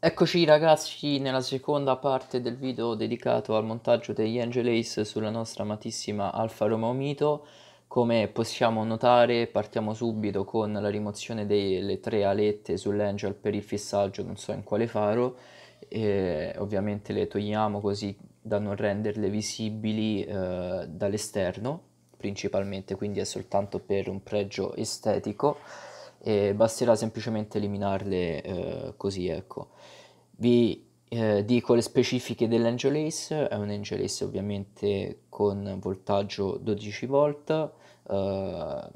Eccoci ragazzi nella seconda parte del video dedicato al montaggio degli Angel Ace sulla nostra amatissima Alfa Romeo Mito. Come possiamo notare partiamo subito con la rimozione delle tre alette sull'Angel per il fissaggio non so in quale faro e ovviamente le togliamo così da non renderle visibili eh, dall'esterno principalmente quindi è soltanto per un pregio estetico e basterà semplicemente eliminarle eh, così ecco. Vi eh, dico le specifiche dell'Angel Ace è un Angel Ace ovviamente con voltaggio 12 volt eh,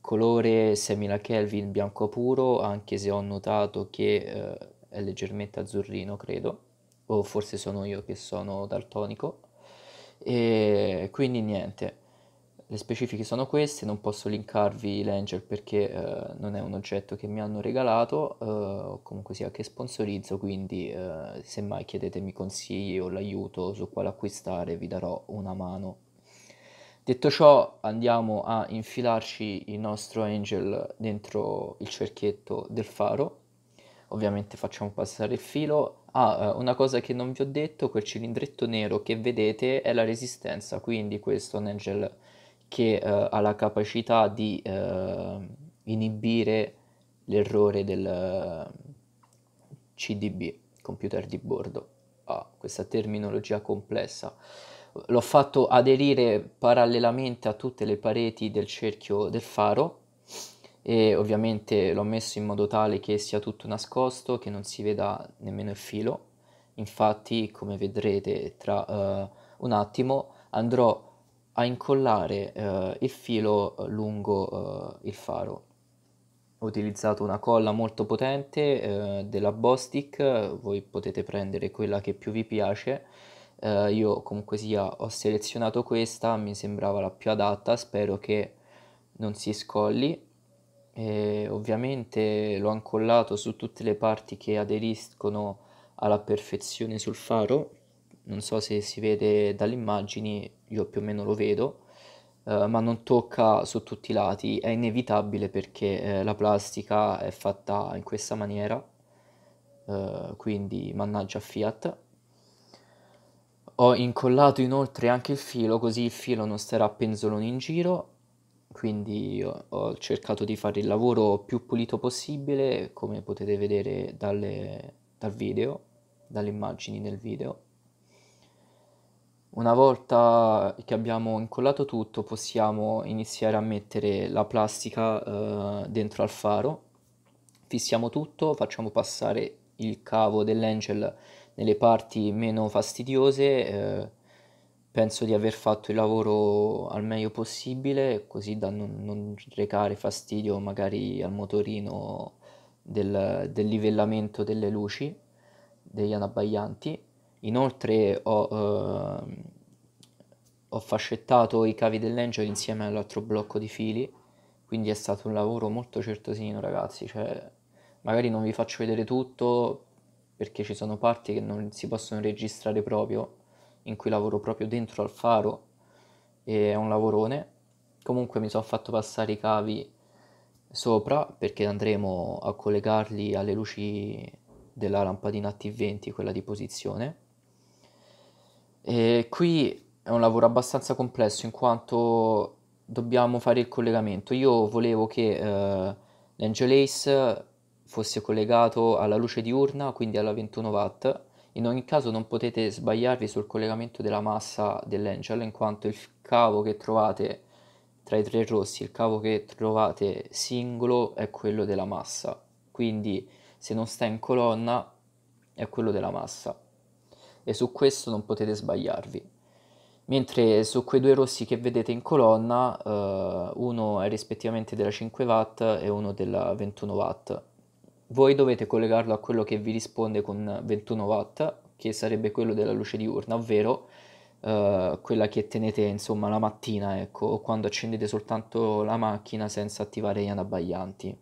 colore 6000 Kelvin bianco puro anche se ho notato che eh, è leggermente azzurrino credo o forse sono io che sono daltonico e quindi niente le specifiche sono queste, non posso linkarvi l'Angel perché eh, non è un oggetto che mi hanno regalato eh, comunque sia che sponsorizzo, quindi eh, se mai chiedetemi consigli o l'aiuto su quale acquistare vi darò una mano. Detto ciò andiamo a infilarci il nostro Angel dentro il cerchietto del faro, ovviamente facciamo passare il filo. Ah, eh, una cosa che non vi ho detto, quel cilindretto nero che vedete è la resistenza, quindi questo è un Angel che eh, ha la capacità di eh, inibire l'errore del CDB, computer di bordo. Ah, questa terminologia complessa. L'ho fatto aderire parallelamente a tutte le pareti del cerchio del faro e ovviamente l'ho messo in modo tale che sia tutto nascosto, che non si veda nemmeno il filo. Infatti, come vedrete tra uh, un attimo, andrò a incollare eh, il filo eh, lungo eh, il faro. Ho utilizzato una colla molto potente della Bostik, voi potete prendere quella che più vi piace. Io comunque sia ho selezionato questa, mi sembrava la più adatta, spero che non si scolli. E ovviamente l'ho incollato su tutte le parti che aderiscono alla perfezione sul faro. Non so se si vede dalle immagini, io più o meno lo vedo, eh, ma non tocca su tutti i lati, è inevitabile perché eh, la plastica è fatta in questa maniera, eh, quindi mannaggia Fiat. Ho incollato inoltre anche il filo, così il filo non starà penzoloni in giro, quindi ho cercato di fare il lavoro più pulito possibile, come potete vedere dalle, dal video, dalle immagini del video. Una volta che abbiamo incollato tutto possiamo iniziare a mettere la plastica eh, dentro al faro, fissiamo tutto, facciamo passare il cavo dell'Angel nelle parti meno fastidiose, eh, penso di aver fatto il lavoro al meglio possibile così da non, non recare fastidio magari al motorino del, del livellamento delle luci degli anabbaglianti Inoltre ho, eh, ho fascettato i cavi dell'Angel insieme all'altro blocco di fili, quindi è stato un lavoro molto certosino ragazzi, cioè magari non vi faccio vedere tutto perché ci sono parti che non si possono registrare proprio, in cui lavoro proprio dentro al faro e è un lavorone. Comunque mi sono fatto passare i cavi sopra perché andremo a collegarli alle luci della lampadina T20, quella di posizione e qui è un lavoro abbastanza complesso in quanto dobbiamo fare il collegamento. Io volevo che eh, l'Angel Ace fosse collegato alla luce diurna, quindi alla 21 watt. In ogni caso non potete sbagliarvi sul collegamento della massa dell'Angel, in quanto il cavo che trovate tra i tre rossi, il cavo che trovate singolo è quello della massa. Quindi se non sta in colonna è quello della massa e su questo non potete sbagliarvi. Mentre su quei due rossi che vedete in colonna, eh, uno è rispettivamente della 5 watt e uno della 21 watt. Voi dovete collegarlo a quello che vi risponde con 21 watt, che sarebbe quello della luce diurna, ovvero eh, quella che tenete insomma la mattina, ecco, o quando accendete soltanto la macchina senza attivare gli anabbaglianti.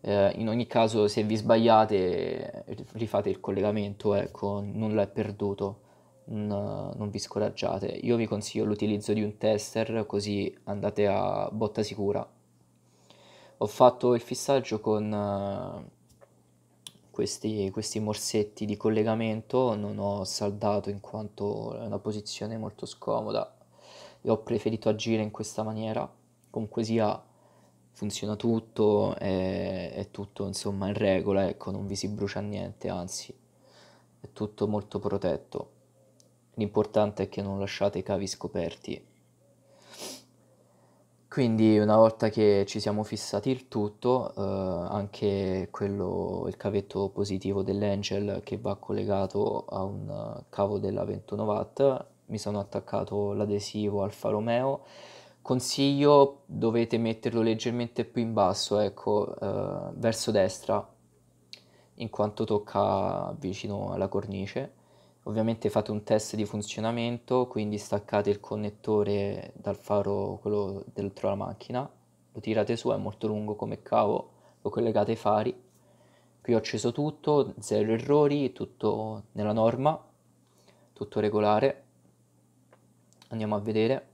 Eh, in ogni caso se vi sbagliate rifate il collegamento, ecco, nulla è perduto. non, non vi scoraggiate. Io vi consiglio l'utilizzo di un tester così andate a botta sicura. Ho fatto il fissaggio con uh, questi, questi morsetti di collegamento, non ho saldato in quanto è una posizione molto scomoda e ho preferito agire in questa maniera. Comunque sia funziona tutto, è, è tutto insomma in regola, ecco, non vi si brucia niente, anzi è tutto molto protetto. L'importante è che non lasciate i cavi scoperti. Quindi una volta che ci siamo fissati il tutto, eh, anche quello, il cavetto positivo dell'Angel che va collegato a un cavo della 21 watt, mi sono attaccato l'adesivo Alfa Romeo Consiglio dovete metterlo leggermente più in basso, ecco, eh, verso destra, in quanto tocca vicino alla cornice. Ovviamente fate un test di funzionamento, quindi staccate il connettore dal faro, quello dentro la macchina, lo tirate su, è molto lungo come cavo, lo collegate ai fari. Qui ho acceso tutto, zero errori, tutto nella norma, tutto regolare. Andiamo a vedere.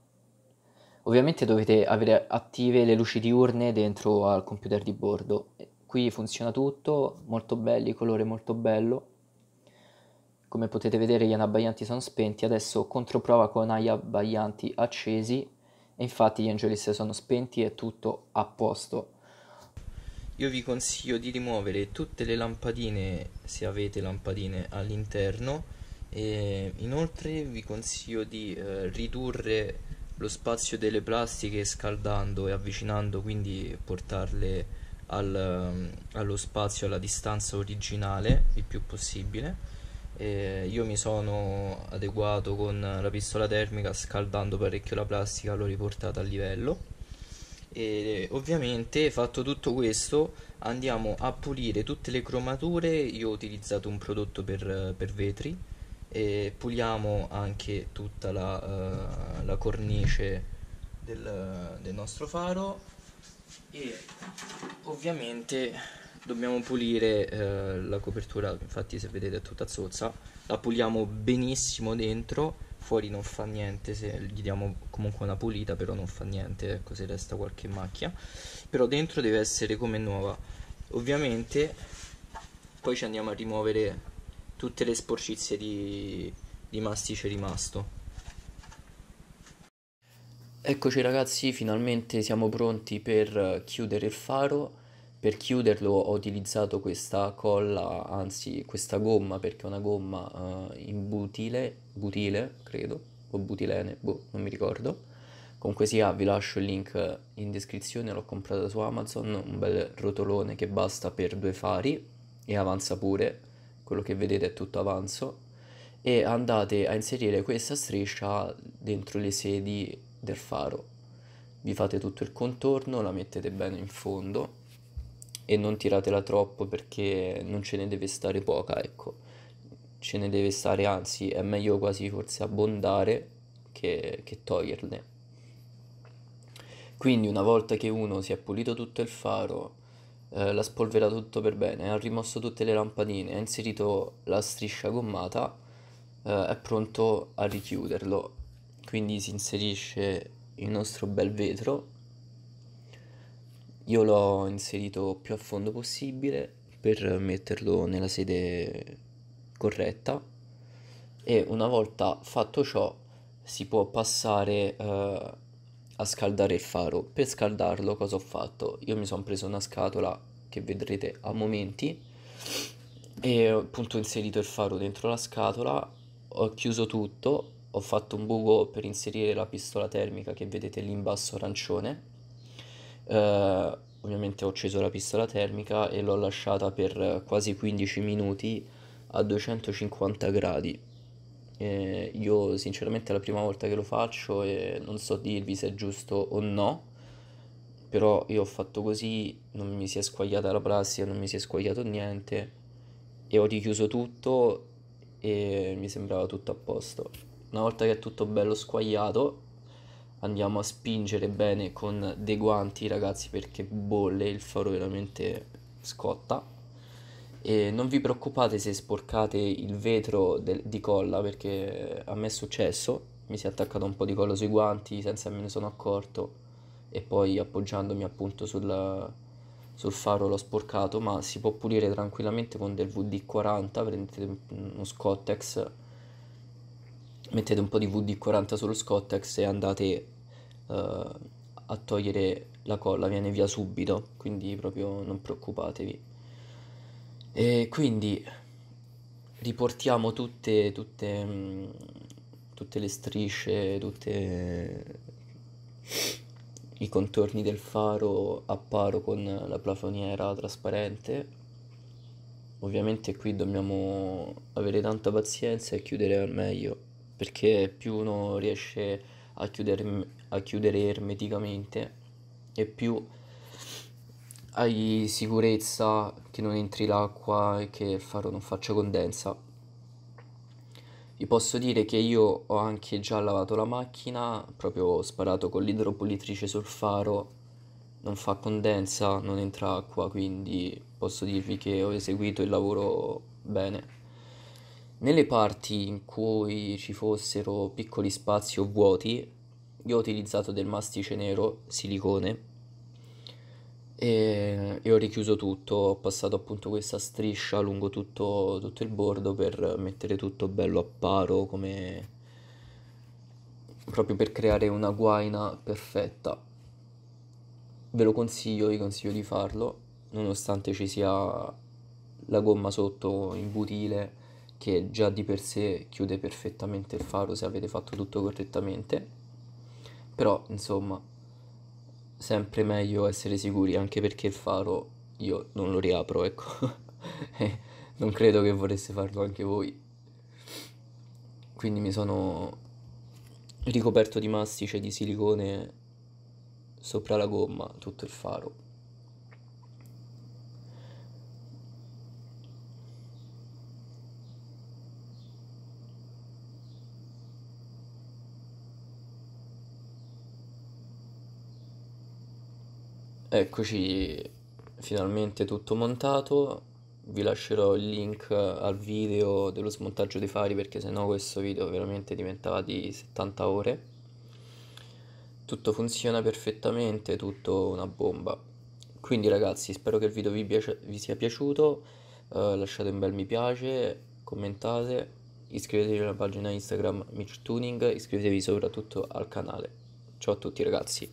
Ovviamente dovete avere attive le luci diurne dentro al computer di bordo. Qui funziona tutto, molto belli, colore molto bello. Come potete vedere gli anabbaglianti sono spenti, adesso controprova con gli abbaglianti accesi. E infatti gli angelis sono spenti e tutto a posto. Io vi consiglio di rimuovere tutte le lampadine se avete lampadine all'interno. E inoltre vi consiglio di eh, ridurre lo spazio delle plastiche scaldando e avvicinando quindi portarle al, um, allo spazio alla distanza originale il più possibile e io mi sono adeguato con la pistola termica scaldando parecchio la plastica l'ho riportata a livello. E ovviamente fatto tutto questo andiamo a pulire tutte le cromature. Io ho utilizzato un prodotto per, per vetri e puliamo anche tutta la, uh, la cornice del, del nostro faro. E ovviamente dobbiamo pulire uh, la copertura infatti se vedete è tutta zozza la puliamo benissimo dentro fuori non fa niente se gli diamo comunque una pulita però non fa niente ecco se resta qualche macchia però dentro deve essere come nuova ovviamente poi ci andiamo a rimuovere tutte le sporcizie di, di mastice rimasto. Eccoci ragazzi, finalmente siamo pronti per chiudere il faro. Per chiuderlo ho utilizzato questa colla, anzi questa gomma perché è una gomma uh, in butile, butile credo, o butilene, boh, non mi ricordo. Comunque sia, vi lascio il link in descrizione, l'ho comprata su Amazon, un bel rotolone che basta per due fari e avanza pure quello che vedete è tutto avanzo. E andate a inserire questa striscia dentro le sedi del faro. Vi fate tutto il contorno la mettete bene in fondo e non tiratela troppo perché non ce ne deve stare poca ecco ce ne deve stare anzi è meglio quasi forse abbondare che, che toglierle quindi una volta che uno si è pulito tutto il faro eh, l'ha spolverato tutto per bene, ha rimosso tutte le lampadine, ha inserito la striscia gommata, eh, è pronto a richiuderlo. Quindi si inserisce il nostro bel vetro. Io l'ho inserito più a fondo possibile per metterlo nella sede corretta e una volta fatto ciò si può passare eh, a scaldare il faro. Per scaldarlo cosa ho fatto? Io mi sono preso una scatola che vedrete a momenti e appunto ho inserito il faro dentro la scatola, ho chiuso tutto, ho fatto un buco per inserire la pistola termica che vedete lì in basso arancione. Uh, ovviamente ho acceso la pistola termica e l'ho lasciata per quasi 15 minuti a 250 gradi eh, io sinceramente è la prima volta che lo faccio e non so dirvi se è giusto o no, però io ho fatto così, non mi si è squagliata la plastica, non mi si è squagliato niente e ho richiuso tutto e mi sembrava tutto a posto. Una volta che è tutto bello squagliato andiamo a spingere bene con dei guanti ragazzi perché bolle, il faro veramente scotta. E non vi preoccupate se sporcate il vetro del- di colla perché a me è successo, mi si è attaccato un po' di colla sui guanti senza me ne sono accorto. E poi appoggiandomi appunto sul, sul faro l'ho sporcato, ma si può pulire tranquillamente con del VD40, prendete uno Scottex, mettete un po' di VD40 sullo Scottex e andate eh, a togliere la colla, viene via subito, quindi proprio non preoccupatevi. E quindi riportiamo tutte, tutte, mm, tutte le strisce, tutte i contorni del faro a paro con la plafoniera trasparente. Ovviamente qui dobbiamo avere tanta pazienza e chiudere al meglio, perché più uno riesce a chiudere, a chiudere ermeticamente e più hai sicurezza che non entri l'acqua e che il faro non faccia condensa. Vi posso dire che io ho anche già lavato la macchina, proprio ho sparato con l'idropulitrice sul faro, non fa condensa, non entra acqua, quindi posso dirvi che ho eseguito il lavoro bene. Nelle parti in cui ci fossero piccoli spazi o vuoti, io ho utilizzato del mastice nero silicone e, e ho richiuso tutto, ho passato appunto questa striscia lungo tutto, tutto il bordo per mettere tutto bello a paro, come proprio per creare una guaina perfetta. Ve lo consiglio, vi consiglio di farlo, nonostante ci sia la gomma sotto in butile che già di per sé chiude perfettamente il faro se avete fatto tutto correttamente. Però, insomma, sempre meglio essere sicuri, anche perché il faro io non lo riapro, ecco. non credo che vorreste farlo anche voi. Quindi mi sono ricoperto di mastice di silicone sopra la gomma, tutto il faro. Eccoci, finalmente tutto montato. Vi lascerò il link al video dello smontaggio dei fari perché sennò questo video veramente diventava di 70 ore. Tutto funziona perfettamente, tutto una bomba. Quindi ragazzi, spero che il video vi, piace, vi sia piaciuto. Uh, lasciate un bel mi piace, commentate, iscrivetevi alla pagina Instagram Mitch Tuning, iscrivetevi soprattutto al canale. Ciao a tutti ragazzi.